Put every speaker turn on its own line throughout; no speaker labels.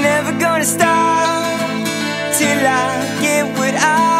Never gonna stop till I get what I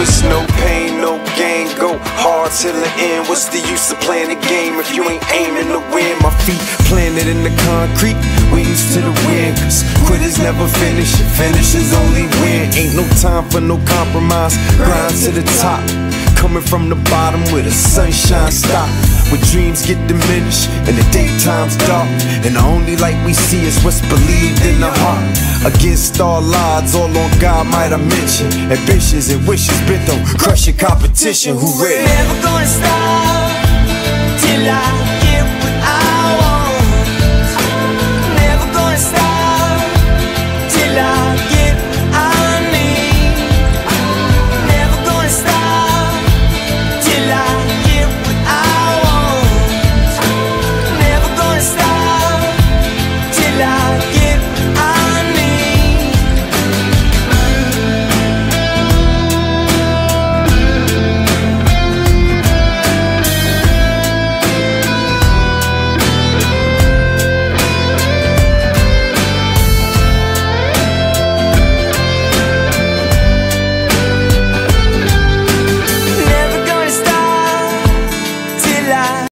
it's no pain, no gain. Go hard till the end. What's the use of playing the game if you ain't aiming to win? My feet planted in the concrete, wings to the wind. Cause quitters never finish, finishers only win. Ain't no time for no compromise. Grind to the top. Coming from the bottom where the sunshine stop. Where dreams get diminished and the daytime's dark. And the only light we see is what's believed in the heart. Against all odds, all on God might I mention. Ambitions and wishes bent on crushing competition. Who ready?
Never gonna stop